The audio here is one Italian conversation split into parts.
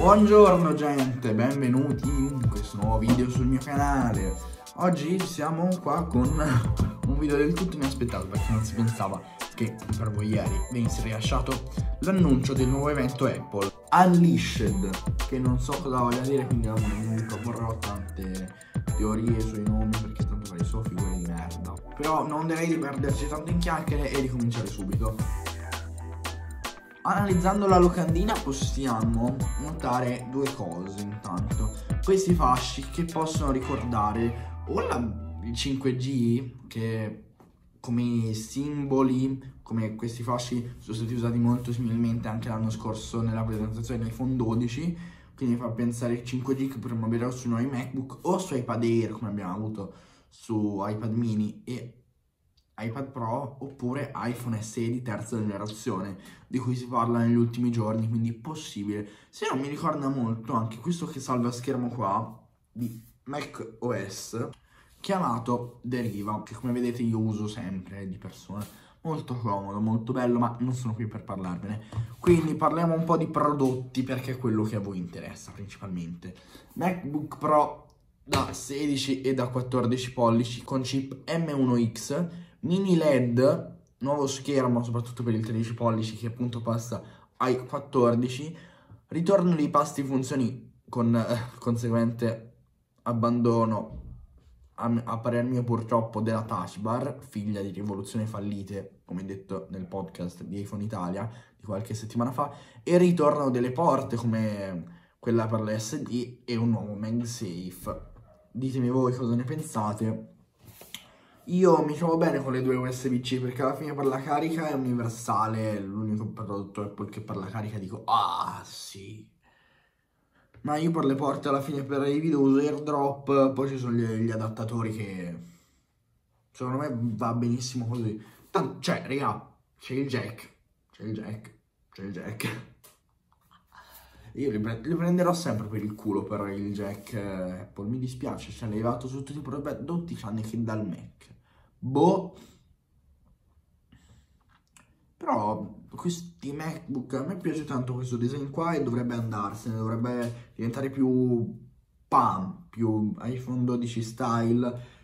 Buongiorno gente, benvenuti in questo nuovo video sul mio canale. Oggi siamo qua con un video del tutto inaspettato perché non si pensava che voi ieri venisse rilasciato l'annuncio del nuovo evento Apple Unleashed che non so cosa voglia dire quindi non proporrò tante teorie sui nomi perché tanto farei solo figure di merda. Però non direi di perderci tanto in chiacchiere e di cominciare subito Analizzando la locandina possiamo notare due cose intanto. Questi fasci che possono ricordare o la, il 5G che come simboli, come questi fasci sono stati usati molto similmente anche l'anno scorso nella presentazione dell'iPhone 12, quindi fa pensare il 5G che potremmo avere su nuovi MacBook o su iPad Air come abbiamo avuto su iPad mini e iPad Pro oppure iPhone SE di terza generazione di cui si parla negli ultimi giorni, quindi possibile. Se non mi ricorda molto anche questo che salva schermo qua di Mac OS chiamato Deriva, che come vedete io uso sempre di persona. Molto comodo, molto bello, ma non sono qui per parlarvene. Quindi parliamo un po' di prodotti perché è quello che a voi interessa principalmente. MacBook Pro da 16 e da 14 pollici con chip M1X mini LED, nuovo schermo soprattutto per il 13 pollici che appunto passa ai 14, ritorno dei pasti funzioni con eh, conseguente abbandono a, a parer mio purtroppo della touch bar, figlia di rivoluzioni fallite, come detto nel podcast di iPhone Italia di qualche settimana fa, e ritorno delle porte come quella per l'SD e un nuovo MagSafe. Ditemi voi cosa ne pensate. Io mi trovo bene con le due USB-C perché alla fine per la carica è universale, l'unico prodotto Apple che per la carica dico ah sì. Ma io per le porte alla fine per i video uso AirDrop, poi ci sono gli, gli adattatori che secondo me va benissimo così. Tanto, cioè, raga, c'è il jack, c'è il jack, c'è il jack. Io li, pre li, prenderò sempre per il culo per il jack eh, Apple, mi dispiace, ci hanno levato su tutti i prodotti tranne che dal Mac. Boh. Però questi MacBook, a me piace tanto questo design qua e dovrebbe andarsene, dovrebbe diventare più PAM, più iPhone 12 style.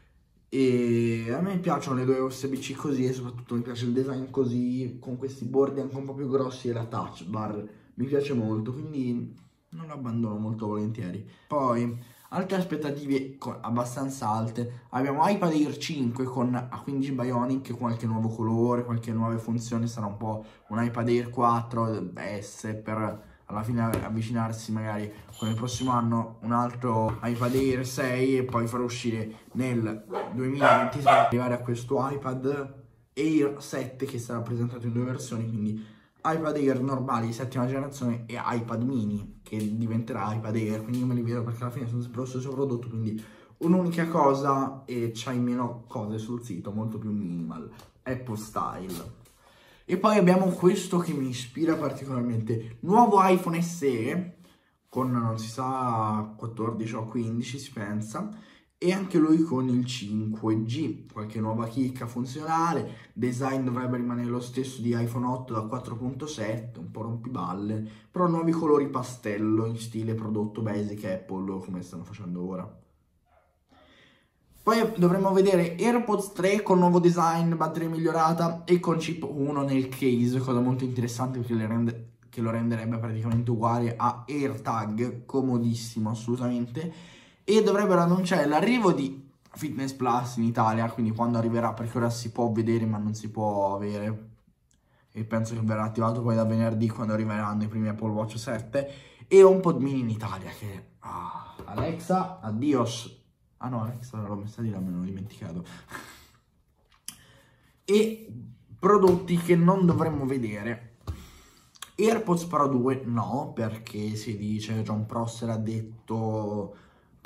E a me piacciono le due USB-C così e soprattutto mi piace il design così, con questi bordi anche un po' più grossi e la touch bar. Mi piace molto, quindi non lo abbandono molto volentieri. Poi Altre aspettative abbastanza alte. Abbiamo iPad Air 5 con A15 Bionic, qualche nuovo colore, qualche nuova funzione. Sarà un po' un iPad Air 4 S per alla fine avvicinarsi magari con il prossimo anno un altro iPad Air 6 e poi far uscire nel 2023 arrivare a questo iPad Air 7 che sarà presentato in due versioni quindi iPad Air normali di settima generazione e iPad mini che diventerà iPad Air, quindi io me li vedo perché alla fine sono sempre lo stesso prodotto, quindi un'unica cosa e c'hai meno cose sul sito, molto più minimal, Apple Style. E poi abbiamo questo che mi ispira particolarmente, nuovo iPhone SE con non si sa 14 o 15 si pensa, e anche lui con il 5G, qualche nuova chicca funzionale, design dovrebbe rimanere lo stesso di iPhone 8 da 4.7, un po' rompiballe, però nuovi colori pastello in stile prodotto basic Apple come stanno facendo ora. Poi dovremmo vedere AirPods 3 con nuovo design, batteria migliorata e con chip 1 nel case, cosa molto interessante perché rende, lo renderebbe praticamente uguale a AirTag, comodissimo assolutamente e dovrebbero annunciare l'arrivo di Fitness Plus in Italia, quindi quando arriverà, perché ora si può vedere ma non si può avere. E penso che verrà attivato poi da venerdì quando arriveranno i primi Apple Watch 7. E un po' mini in Italia che... Ah, Alexa, addios. Ah no, Alexa l'ho messa di là, me l'ho dimenticato. e prodotti che non dovremmo vedere. AirPods Pro 2 no, perché si dice John Prosser ha detto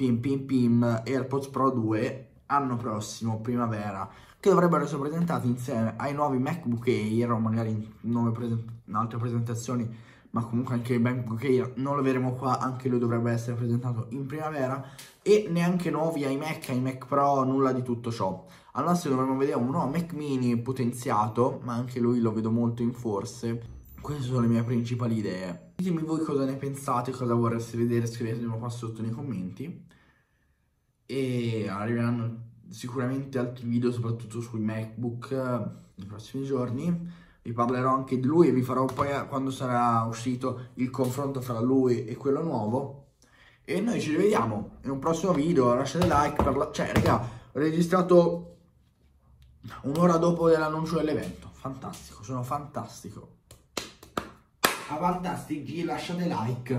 pim pim pim AirPods Pro 2 anno prossimo, primavera, che dovrebbero essere presentati insieme ai nuovi MacBook Air o magari in, altre presentazioni, ma comunque anche il MacBook Air non lo vedremo qua, anche lui dovrebbe essere presentato in primavera e neanche nuovi iMac, iMac Pro, nulla di tutto ciò. Al nostro dovremmo vedere un nuovo Mac mini potenziato, ma anche lui lo vedo molto in forse queste sono le mie principali idee. Ditemi voi cosa ne pensate, cosa vorreste vedere, scrivetemelo qua sotto nei commenti. E arriveranno sicuramente altri video, soprattutto sui MacBook nei prossimi giorni. Vi parlerò anche di lui e vi farò poi quando sarà uscito il confronto fra lui e quello nuovo. E noi ci rivediamo in un prossimo video. Lasciate like per la... Cioè, raga, ho registrato un'ora dopo dell'annuncio dell'evento. Fantastico, sono fantastico. A fantastici, lasciate like.